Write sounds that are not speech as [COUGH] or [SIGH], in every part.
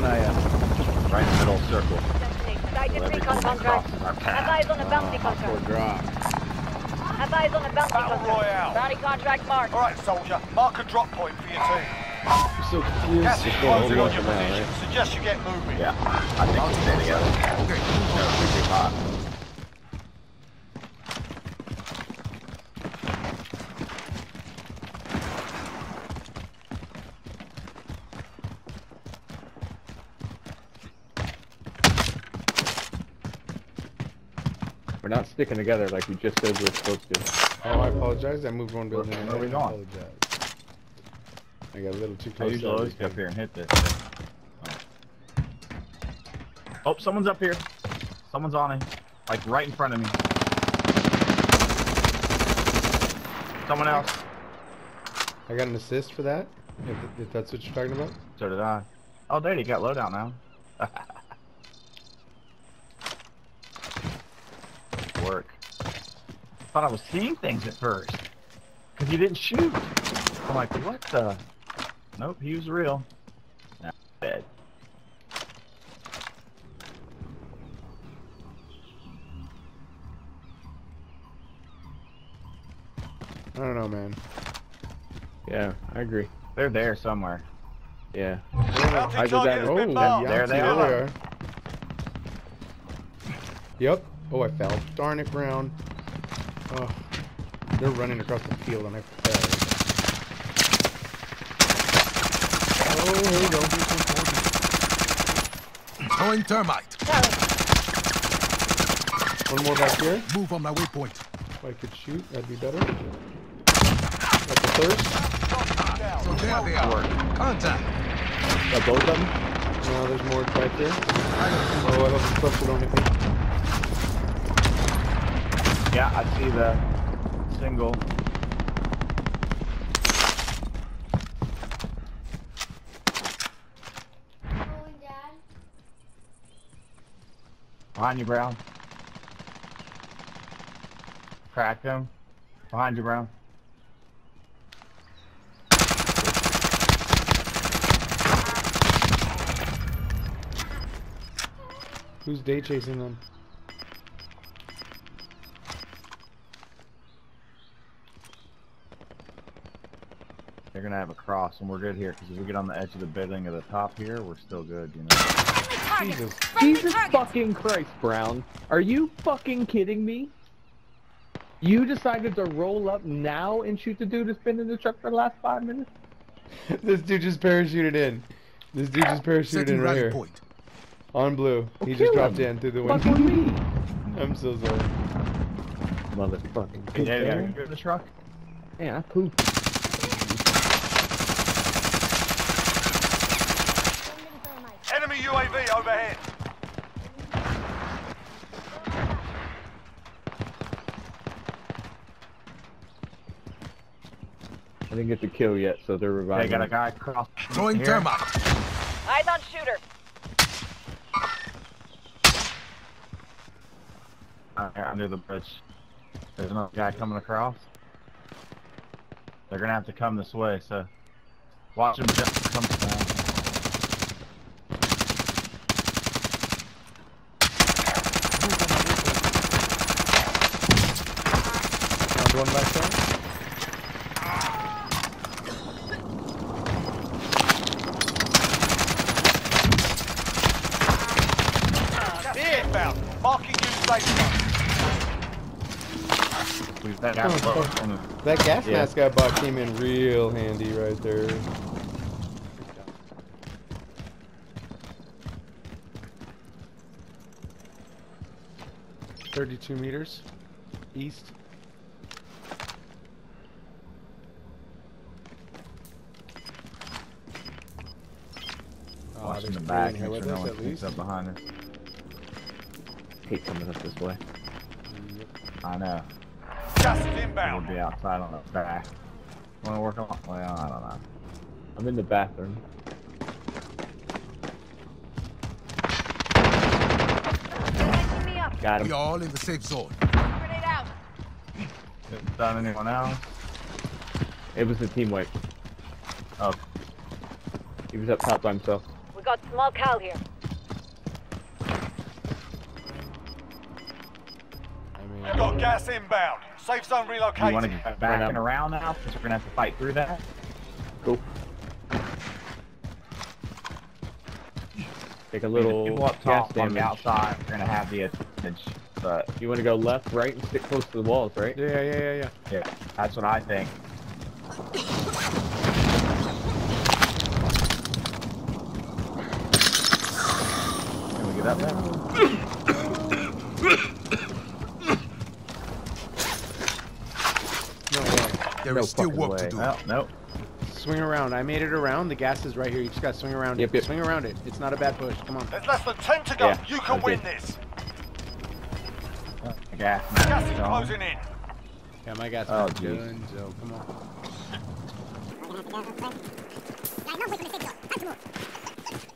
de this one. When I, uh, Right in the middle circle. Sighted Whoever recon comes contract. across our Have path. eyes on a bounty for contract. drop. Have eyes on a bounty Battle contract. Royale. Bounty contract marked. All right, soldier. Mark a drop point for your team. I'm so confused. Gas is Just closing on your position. right? Suggest you get moving. Yeah, I think we stay together. Okay, move No, We're not sticking together like we just said we we're supposed to. Oh, I apologize. I moved one building. Where are we I going? I got a little too I close. usually always everything. get up here and hit this. Oh. oh, someone's up here. Someone's on it. Like right in front of me. Someone else. I got an assist for that. If, if that's what you're talking about. So did I. Oh, there you got loadout now. [LAUGHS] Work. Thought I was seeing things at first. Because he didn't shoot. I'm like, what the? Nope, he was real. Nah, dead. I don't know, man. Yeah, I agree. They're there somewhere. Yeah. Bounty I did target that- Oh, been. There they there are. Yep. Oh, I fell. Darn it, Brown. Oh, they're running across the field and I fell. Oh, here we go. Throwing thermite. One more back here. Move on my waypoint. If I could shoot, that'd be better. Got the thirst. So there they are. Contact. Got both of them? No, there's more back here. Oh, I hope the cluster don't hit me. Yeah, I see the single. Behind you, Brown. Cracked him. Behind you, Brown. Who's day chasing them? They're gonna have a cross, and we're good here because if we get on the edge of the building at the top here, we're still good, you know. Jesus. Jesus fucking Christ, Brown. Are you fucking kidding me? You decided to roll up now and shoot the dude that's been in the truck for the last five minutes? [LAUGHS] this dude just parachuted in. This dude just parachuted Setting in right here. point. On blue. Well, He just dropped him. in through the Fuck window. with me. I'm so sorry. Motherfucking Yeah, yeah, you good in the truck? Yeah, I pooped. Enemy UAV overhead. I didn't get the kill yet, so they're They reviving. got a guy cross. Throwing here. thermite. Eyes on shooter. Uh, here, under the bridge. There's another guy coming across. They're gonna have to come this way, so watch him just come down. Found one back there. Gas. Marking you safe zone. We've Oh, on the- That gas Yeah. mask I bought came in real handy right there. Thirty-two meters east. Watch in the back, make sure no one at sneaks up behind us. hate coming up this way. I know. Gas is We'll be outside on the back. Wanna work on? Well, I don't know. I'm in the bathroom. Lighting me up. Got We him. are all in the safe zone. Grenade out. Done anyone else? It was a team wipe. Oh, He was up top by himself. We got small Cal here. I mean, We've got gas inbound. Safe zone You want to get back and around now? Because we're going to have to fight through that. Cool. Take a mean, the little people up gas top on the damage. outside are going to have the advantage. But You want to go left, right, and stick close to the walls, right? yeah, yeah, yeah, yeah. yeah, that's what I think. Can we get there? No way. There No is still fucking work way. to do. Well, nope. Swing around. I made it around. The gas is right here. You just gotta swing around Yep, it. yep. Swing around it. It's not a bad push. Come on. There's less than 10 to go. Yeah, you can okay. win this. Gas. Gas is Gone. closing in. Yeah, my gas Oh, is jeez. good. So come on. [LAUGHS]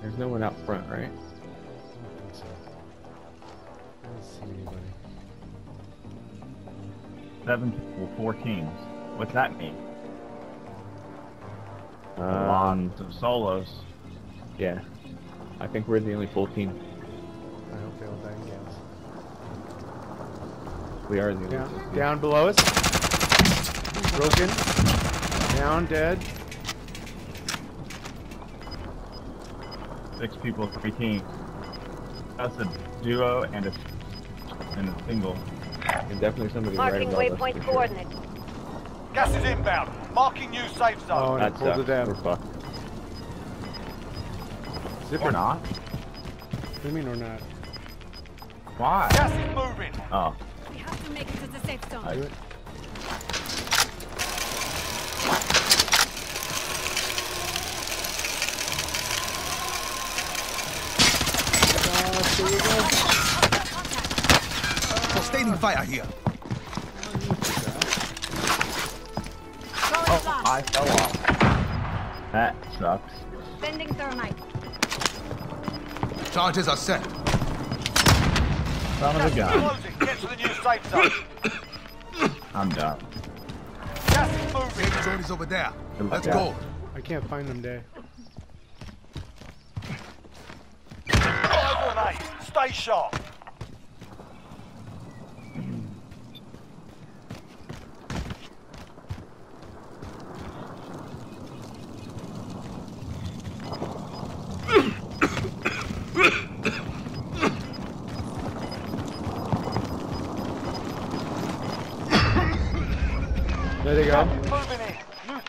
There's no one out front, right? I don't think so. I don't see anybody. seven people, four teams. What's that mean? A lot Um, of solos. yeah. I think we're the only full team. I hope they all die in gas. We are in the only Down, full team. down below us. Broken. Down, dead. Six people, three teams. That's a duo and a and a single. And definitely somebody right Marking above us. waypoint for sure. coordinates. Gas is inbound. Marking new safe Oh, zone. and That it pulled sucks. Uh, it down. We're fucked. Or not? What do you mean or not? Why? Gas is moving. Oh, We have to make it to the safe zone. Do. Sustaining fire here. oh, I fell off. That sucks. Sending thermite. Charges are set. Son of a gun. Closing. Get to the new safe zone. [COUGHS] I'm done. Gas is moving. Safe zone is over there. Let's luck. go. I can't find them, Day. Five on. Stay sharp.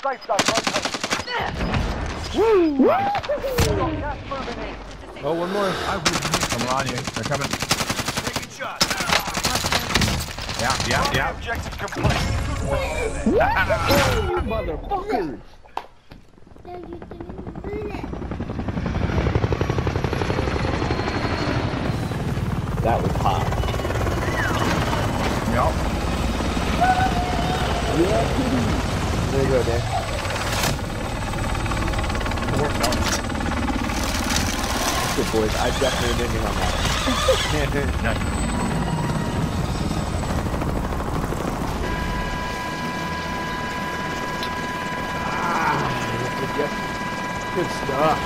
Safe zone located. Woo! Got gas moving in. Oh, one more. I will make Come on, you. They're coming. taking shots. Yeah, yeah, yeah. Objective complete. You motherfuckers! That was hot. Yup. There you go, Dan. Good boys. I definitely didn't on that. nice. Good stuff.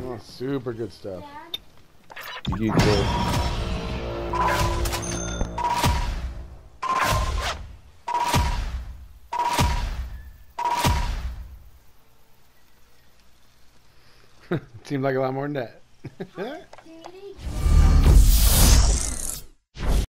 Oh, super good stuff. You good. Seemed like a lot more than that. [LAUGHS]